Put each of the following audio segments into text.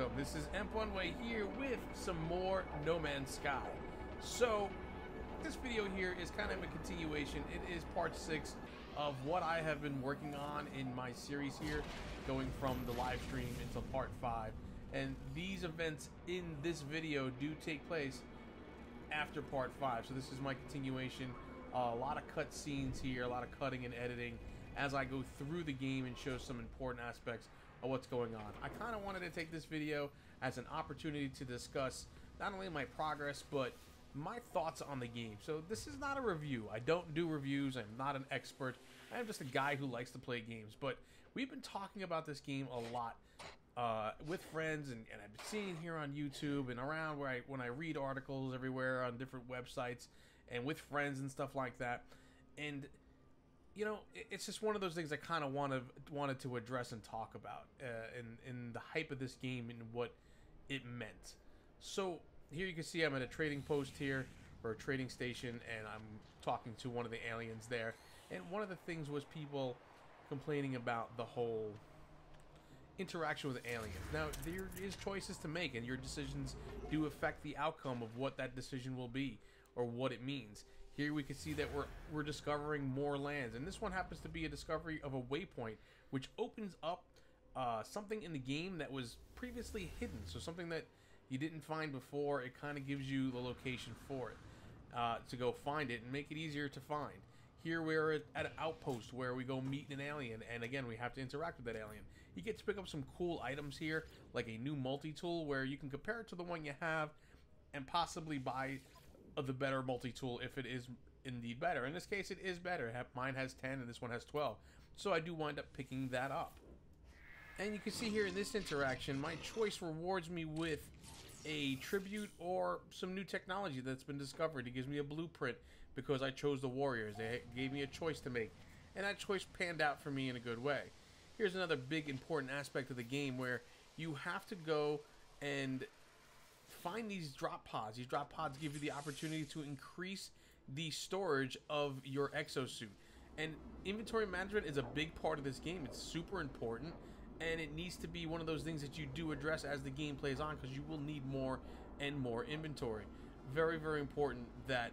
welcome. This is Emp1Way here with some more No Man's Sky. So, this video here is kind of a continuation. It is part 6 of what I have been working on in my series here, going from the live stream into part 5. And these events in this video do take place after part 5. So this is my continuation. Uh, a lot of cut scenes here, a lot of cutting and editing as I go through the game and show some important aspects of what's going on. I kind of wanted to take this video as an opportunity to discuss not only my progress, but my thoughts on the game. So this is not a review. I don't do reviews. I'm not an expert. I'm just a guy who likes to play games. But we've been talking about this game a lot uh, with friends, and, and I've been seeing here on YouTube and around where I when I read articles everywhere on different websites and with friends and stuff like that. And you know, it's just one of those things I kind of wanted wanted to address and talk about uh, in in the hype of this game and what it meant. So here you can see I'm at a trading post here or a trading station, and I'm talking to one of the aliens there. And one of the things was people complaining about the whole interaction with aliens. Now there is choices to make, and your decisions do affect the outcome of what that decision will be or what it means. Here we can see that we're we're discovering more lands, and this one happens to be a discovery of a waypoint, which opens up uh, something in the game that was previously hidden. So something that you didn't find before, it kind of gives you the location for it uh, to go find it and make it easier to find. Here we're at, at an outpost where we go meet an alien, and again we have to interact with that alien. You get to pick up some cool items here, like a new multi-tool where you can compare it to the one you have, and possibly buy of the better multi-tool if it is indeed better. In this case, it is better. Mine has 10 and this one has 12. So I do wind up picking that up. And you can see here in this interaction, my choice rewards me with a tribute or some new technology that's been discovered. It gives me a blueprint because I chose the Warriors. They gave me a choice to make. And that choice panned out for me in a good way. Here's another big important aspect of the game where you have to go and find these drop pods. These drop pods give you the opportunity to increase the storage of your exosuit. And inventory management is a big part of this game. It's super important, and it needs to be one of those things that you do address as the game plays on because you will need more and more inventory. Very, very important that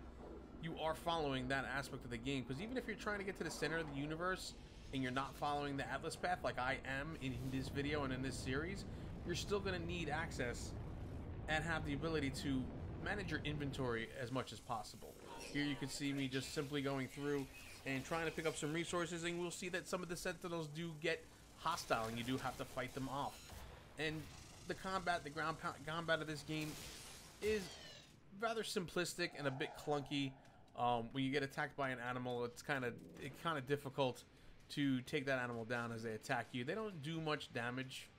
you are following that aspect of the game because even if you're trying to get to the center of the universe and you're not following the Atlas path like I am in this video and in this series, you're still going to need access and have the ability to manage your inventory as much as possible. Here you can see me just simply going through and trying to pick up some resources and we'll see that some of the sentinels do get hostile and you do have to fight them off. And the combat, the ground combat of this game is rather simplistic and a bit clunky. Um, when you get attacked by an animal, it's kind of it's kind of difficult to take that animal down as they attack you. They don't do much damage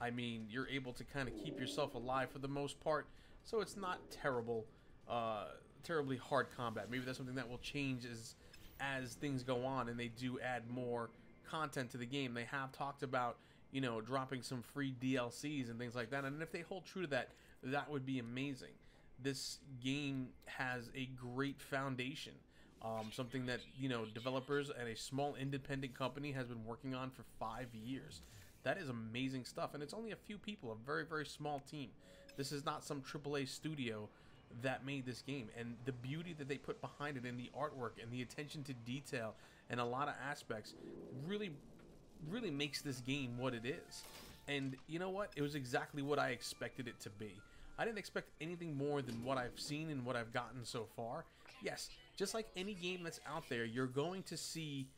I mean, you're able to kind of keep yourself alive for the most part, so it's not terrible, uh, terribly hard combat. Maybe that's something that will change as as things go on and they do add more content to the game. They have talked about you know dropping some free DLCs and things like that, and if they hold true to that, that would be amazing. This game has a great foundation. Um, something that you know developers and a small independent company has been working on for five years. That is amazing stuff, and it's only a few people, a very, very small team. This is not some AAA studio that made this game, and the beauty that they put behind it, and the artwork, and the attention to detail, and a lot of aspects, really, really makes this game what it is. And you know what? It was exactly what I expected it to be. I didn't expect anything more than what I've seen and what I've gotten so far. Yes, just like any game that's out there, you're going to see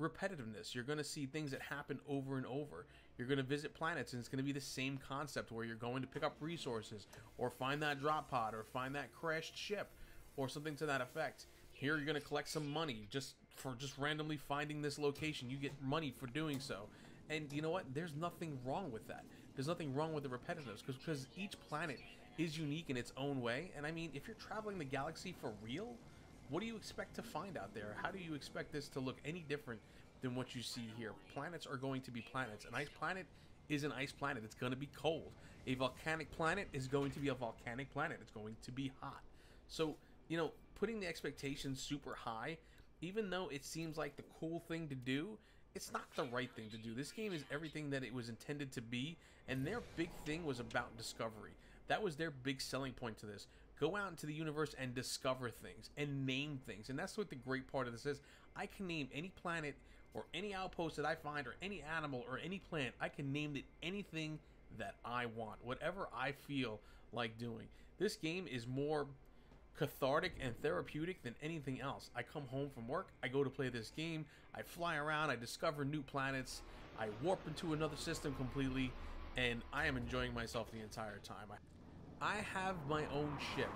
repetitiveness. You're going to see things that happen over and over. You're going to visit planets, and it's going to be the same concept where you're going to pick up resources, or find that drop pod, or find that crashed ship, or something to that effect. Here, you're going to collect some money just for just randomly finding this location. You get money for doing so. And you know what? There's nothing wrong with that. There's nothing wrong with the repetitiveness because each planet is unique in its own way. And I mean, if you're traveling the galaxy for real, what do you expect to find out there? How do you expect this to look any different than what you see here? Planets are going to be planets. An ice planet is an ice planet. It's going to be cold. A volcanic planet is going to be a volcanic planet. It's going to be hot. So, you know, putting the expectations super high, even though it seems like the cool thing to do, it's not the right thing to do. This game is everything that it was intended to be, and their big thing was about discovery. That was their big selling point to this. Go out into the universe and discover things and name things. And that's what the great part of this is. I can name any planet or any outpost that I find or any animal or any plant. I can name it anything that I want, whatever I feel like doing. This game is more cathartic and therapeutic than anything else. I come home from work, I go to play this game, I fly around, I discover new planets, I warp into another system completely, and I am enjoying myself the entire time. I have my own ship.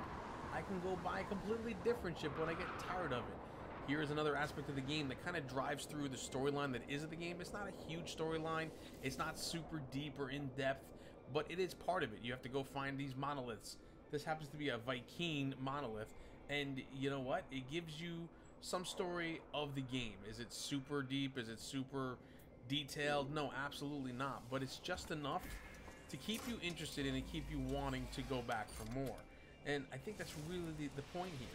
I can go buy a completely different ship when I get tired of it. Here is another aspect of the game that kind of drives through the storyline that is of the game. It's not a huge storyline. It's not super deep or in depth, but it is part of it. You have to go find these monoliths this happens to be a Vy'keen monolith, and you know what? It gives you some story of the game. Is it super deep? Is it super detailed? No, absolutely not. But it's just enough to keep you interested and to keep you wanting to go back for more. And I think that's really the, the point here.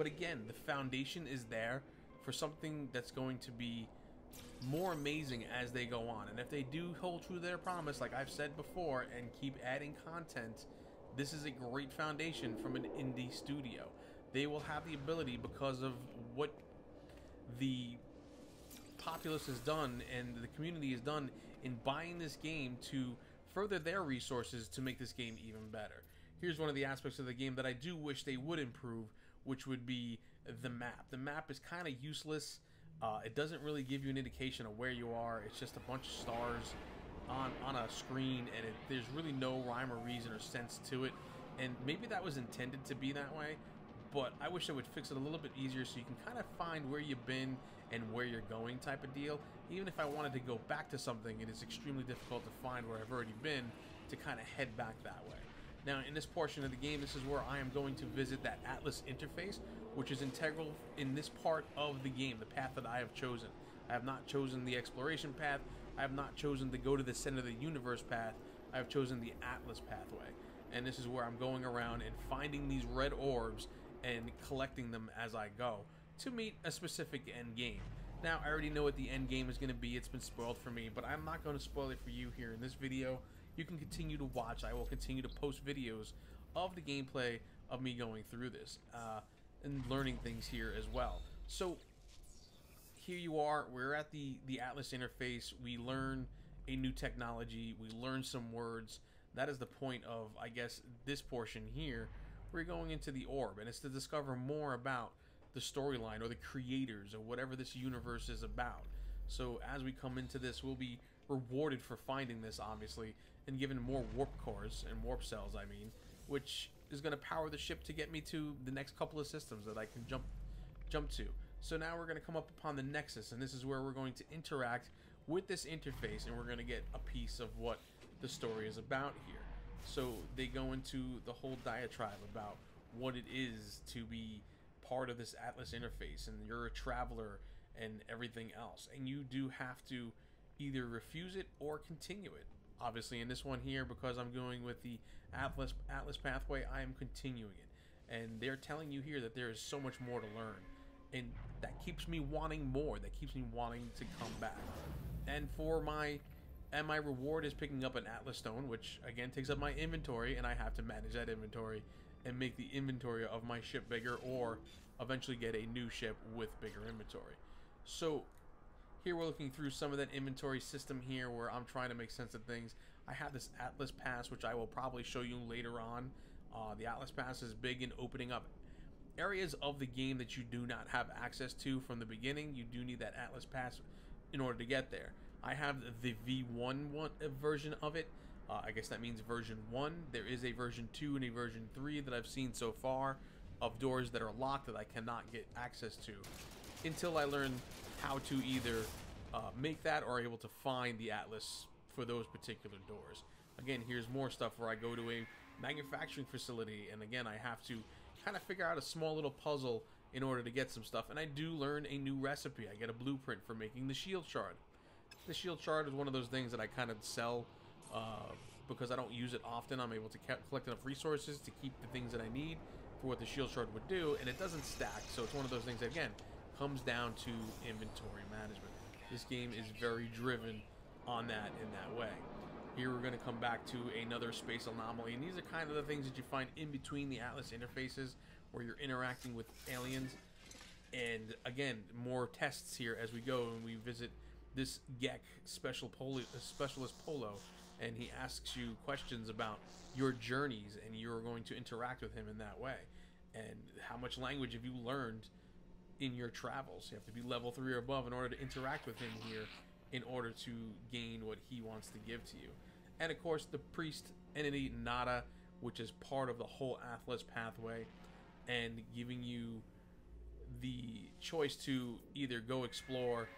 But again, the foundation is there for something that's going to be more amazing as they go on. And if they do hold true to their promise, like I've said before, and keep adding content, this is a great foundation from an indie studio. They will have the ability because of what the populace has done and the community has done in buying this game to further their resources to make this game even better. Here's one of the aspects of the game that I do wish they would improve, which would be the map. The map is kind of useless. Uh, it doesn't really give you an indication of where you are. It's just a bunch of stars on on a screen, and it, there's really no rhyme or reason or sense to it. And maybe that was intended to be that way, but I wish I would fix it a little bit easier so you can kind of find where you've been and where you're going type of deal. Even if I wanted to go back to something, it is extremely difficult to find where I've already been to kind of head back that way. Now, in this portion of the game, this is where I am going to visit that Atlas interface, which is integral in this part of the game, the path that I have chosen. I have not chosen the exploration path, I have not chosen to go to the center of the universe path. I have chosen the Atlas pathway. And this is where I'm going around and finding these red orbs and collecting them as I go to meet a specific end game. Now, I already know what the end game is going to be. It's been spoiled for me, but I'm not going to spoil it for you here in this video. You can continue to watch. I will continue to post videos of the gameplay of me going through this uh, and learning things here as well. So here you are. We're at the the Atlas interface. We learn a new technology. We learn some words. That is the point of, I guess, this portion here. We're going into the orb, and it's to discover more about the storyline or the creators or whatever this universe is about. So as we come into this, we'll be rewarded for finding this, obviously, and given more warp cores and warp cells. I mean, which is going to power the ship to get me to the next couple of systems that I can jump jump to. So now we're going to come up upon the Nexus, and this is where we're going to interact with this interface, and we're going to get a piece of what the story is about here. So they go into the whole diatribe about what it is to be part of this Atlas interface, and you're a traveler and everything else. And you do have to either refuse it or continue it. Obviously, in this one here, because I'm going with the Atlas Atlas pathway, I am continuing it. And they're telling you here that there is so much more to learn and that keeps me wanting more. That keeps me wanting to come back. And for my and my reward is picking up an Atlas Stone, which again takes up my inventory, and I have to manage that inventory and make the inventory of my ship bigger, or eventually get a new ship with bigger inventory. So here we're looking through some of that inventory system here where I'm trying to make sense of things. I have this Atlas Pass, which I will probably show you later on. Uh, the Atlas Pass is big in opening up areas of the game that you do not have access to from the beginning. You do need that Atlas Pass in order to get there. I have the V1 one, uh, version of it. Uh, I guess that means version 1. There is a version 2 and a version 3 that I've seen so far of doors that are locked that I cannot get access to until I learn how to either uh, make that or able to find the Atlas for those particular doors. Again, here's more stuff where I go to a manufacturing facility and again I have to kind of figure out a small little puzzle in order to get some stuff. And I do learn a new recipe. I get a blueprint for making the shield shard. The shield shard is one of those things that I kind of sell uh, because I don't use it often. I'm able to collect enough resources to keep the things that I need for what the shield shard would do, and it doesn't stack. So it's one of those things that, again, comes down to inventory management. This game is very driven on that in that way. Here we're going to come back to another space anomaly, and these are kind of the things that you find in between the Atlas interfaces where you're interacting with aliens. And again, more tests here as we go and we visit this Gek special poli- uh, specialist Polo, and he asks you questions about your journeys, and you're going to interact with him in that way. And how much language have you learned in your travels? You have to be level three or above in order to interact with him here, in order to gain what he wants to give to you. And of course, the priest entity Nada, which is part of the whole Atlas pathway, and giving you the choice to either go explore,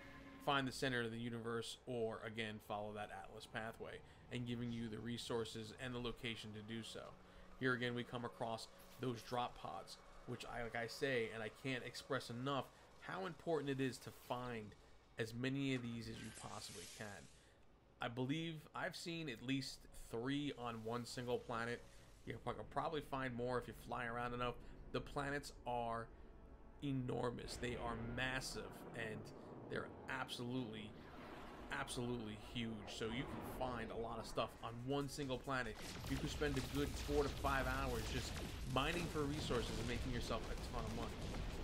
find the center of the universe, or again follow that Atlas pathway, and giving you the resources and the location to do so. Here again, we come across those drop pods, which I like I say, and I can't express enough how important it is to find as many of these as you possibly can. I believe I've seen at least three on one single planet. You can probably find more if you fly around enough. The planets are enormous. They are massive and they're absolutely absolutely huge. So you can find a lot of stuff on one single planet. You can spend a good four to five hours just mining for resources and making yourself a ton of money.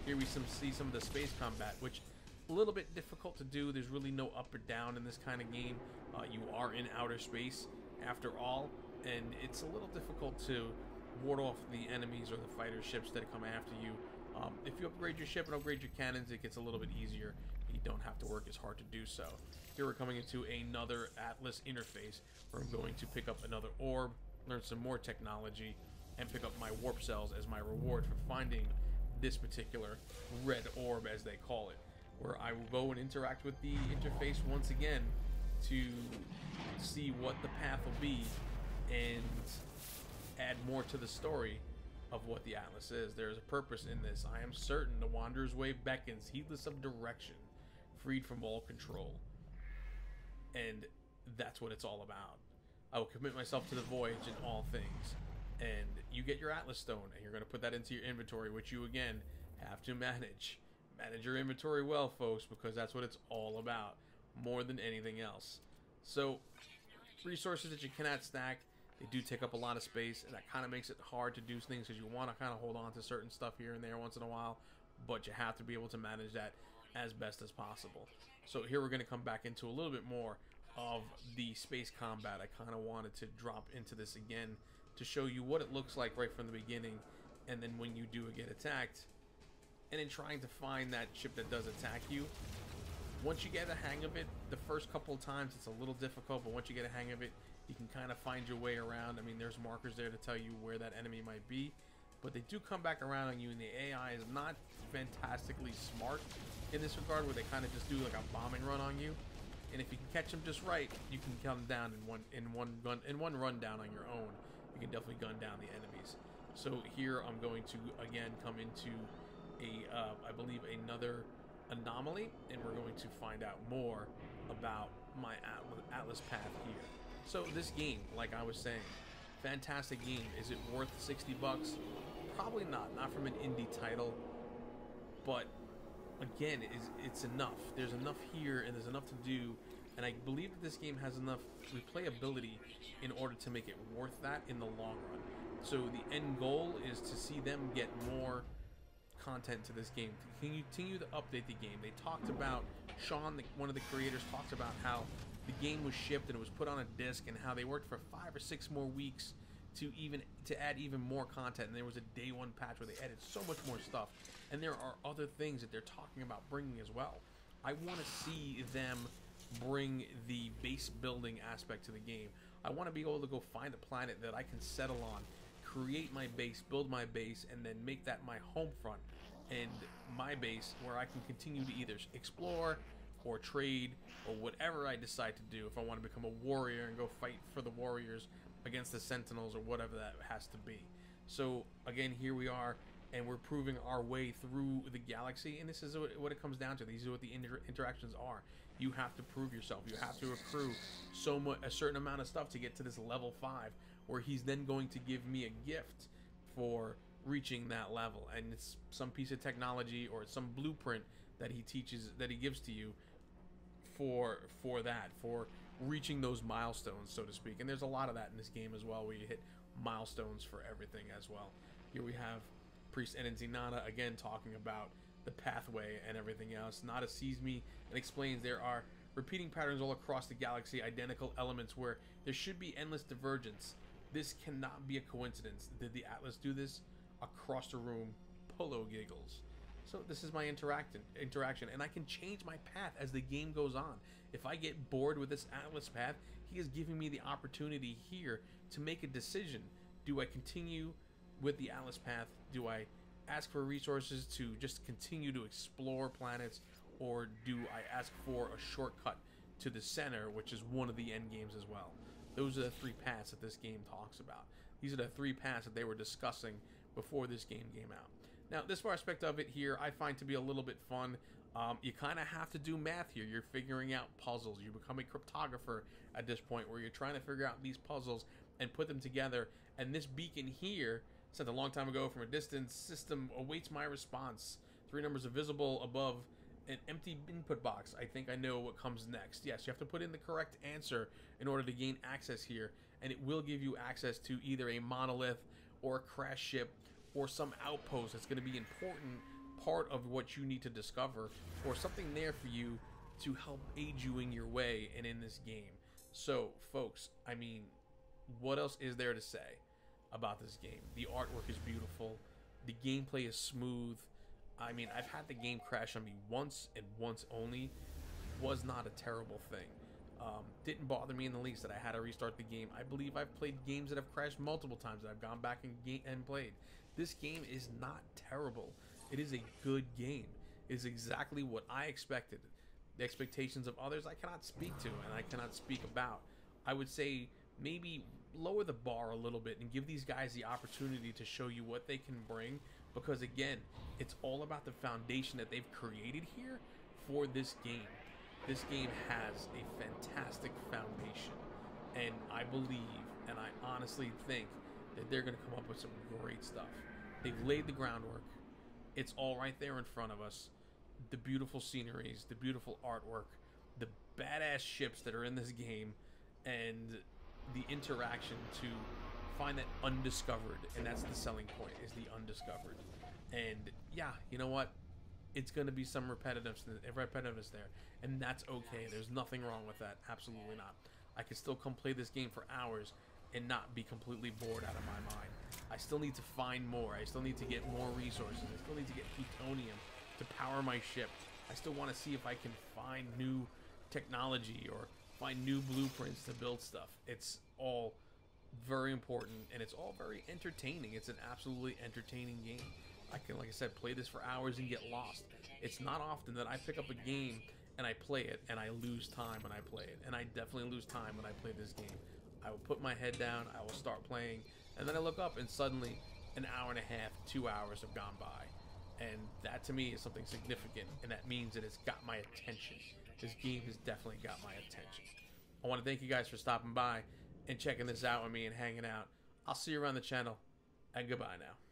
Here we some, see some of the space combat, which a little bit difficult to do. There's really no up or down in this kind of game. Uh, you are in outer space after all, and it's a little difficult to ward off the enemies or the fighter ships that come after you. Um, if you upgrade your ship and upgrade your cannons, it gets a little bit easier. You don't have to work as hard to do so. Here we're coming into another Atlas interface where I'm going to pick up another orb, learn some more technology, and pick up my warp cells as my reward for finding this particular red orb, as they call it, where I will go and interact with the interface once again to see what the path will be and add more to the story of what the Atlas is. There is a purpose in this. I am certain the Wanderer's Way beckons, heedless of direction, freed from all control. And that's what it's all about. I will commit myself to the voyage in all things. And you get your Atlas Stone, and you're going to put that into your inventory, which you, again, have to manage. Manage your inventory well, folks, because that's what it's all about, more than anything else. So, resources that you cannot stack, they do take up a lot of space, and that kind of makes it hard to do things because you want to kind of hold on to certain stuff here and there once in a while, but you have to be able to manage that as best as possible. So here we're going to come back into a little bit more of the space combat. I kind of wanted to drop into this again to show you what it looks like right from the beginning, and then when you do get attacked, and in trying to find that ship that does attack you, once you get a hang of it, the first couple of times it's a little difficult, but once you get a hang of it, you can kind of find your way around. I mean, there's markers there to tell you where that enemy might be, but they do come back around on you, and the AI is not fantastically smart in this regard, where they kind of just do like a bombing run on you. And if you can catch them just right, you can come down in one in one gun in one run down on your own. You can definitely gun down the enemies. So here I'm going to again come into a uh, I believe another anomaly, and we're going to find out more about my Atlas path here. So this game, like I was saying, fantastic game. Is it worth 60 bucks? Probably not. Not from an indie title. But again, is it's enough. There's enough here and there's enough to do. And I believe that this game has enough replayability in order to make it worth that in the long run. So the end goal is to see them get more content to this game, to continue to update the game. They talked about Sean, one of the creators, talked about how the game was shipped and it was put on a disc and how they worked for five or six more weeks to even to add even more content. And there was a day one patch where they added so much more stuff. And there are other things that they're talking about bringing as well. I want to see them bring the base building aspect to the game. I want to be able to go find a planet that i can settle on create my base build my base and then make that my home front and my base where i can continue to either explore or trade or whatever I decide to do. If I want to become a warrior and go fight for the warriors against the sentinels or whatever that has to be. So again, here we are, and we're proving our way through the galaxy. And this is what it comes down to. These are what the inter interactions are. You have to prove yourself. You have to accrue so much, a certain amount of stuff to get to this level five, where he's then going to give me a gift for reaching that level. And it's some piece of technology or some blueprint that he teaches that he gives to you for for that for reaching those milestones, so to speak. And there's a lot of that in this game as well, where you hit milestones for everything as well. Here we have Priest Entity Nada again talking about the pathway and everything else. Nada sees me and explains there are repeating patterns all across the galaxy, identical elements where there should be endless divergence. This cannot be a coincidence. Did the Atlas do this? Across the room, Polo giggles. So this is my interaction, interaction, and I can change my path as the game goes on. If I get bored with this Atlas path, he is giving me the opportunity here to make a decision. Do I continue with the Atlas path? Do I ask for resources to just continue to explore planets, or do I ask for a shortcut to the center, which is one of the end games as well? Those are the three paths that this game talks about. These are the three paths that they were discussing before this game came out. Now, this aspect of it here, I find to be a little bit fun. Um, you kind of have to do math here. You're figuring out puzzles. You become a cryptographer at this point where you're trying to figure out these puzzles and put them together. And this beacon here, sent a long time ago from a distance, system awaits my response. Three numbers are visible above an empty input box. I think I know what comes next. Yes, you have to put in the correct answer in order to gain access here, and it will give you access to either a monolith or a crash ship or some outpost that's going to be an important part of what you need to discover or something there for you to help aid you in your way and in this game. So, folks, I mean, what else is there to say about this game? The artwork is beautiful. The gameplay is smooth. I mean, I've had the game crash on me once and once only. Was not a terrible thing. Um, didn't bother me in the least that I had to restart the game. I believe I've played games that have crashed multiple times that I've gone back and, and played. This game is not terrible. It is a good game. It is exactly what I expected. The expectations of others I cannot speak to and I cannot speak about. I would say maybe lower the bar a little bit and give these guys the opportunity to show you what they can bring because again, it's all about the foundation that they've created here for this game. This game has a fantastic foundation and I believe and I honestly think that they're going to come up with some great stuff. They've laid the groundwork. It's all right there in front of us. The beautiful sceneries, the beautiful artwork, the badass ships that are in this game, and the interaction to find that undiscovered, and that's the selling point is the undiscovered. And yeah, you know what? It's going to be some repetitiveness, repetitiveness there, and that's okay. There's nothing wrong with that. Absolutely not. I can still come play this game for hours and not be completely bored out of my mind. I still need to find more. I still need to get more resources. I still need to get plutonium to power my ship. I still want to see if I can find new technology or find new blueprints to build stuff. It's all very important and it's all very entertaining. It's an absolutely entertaining game. I can, like I said, play this for hours and get lost. It's not often that I pick up a game and I play it and I lose time when I play it. And I definitely lose time when I play this game. I will put my head down, I will start playing, and then I look up and suddenly an hour and a half, two hours have gone by. And that to me is something significant, and that means that it's got my attention. This game has definitely got my attention. I want to thank you guys for stopping by and checking this out with me and hanging out. I'll see you around the channel, and goodbye now.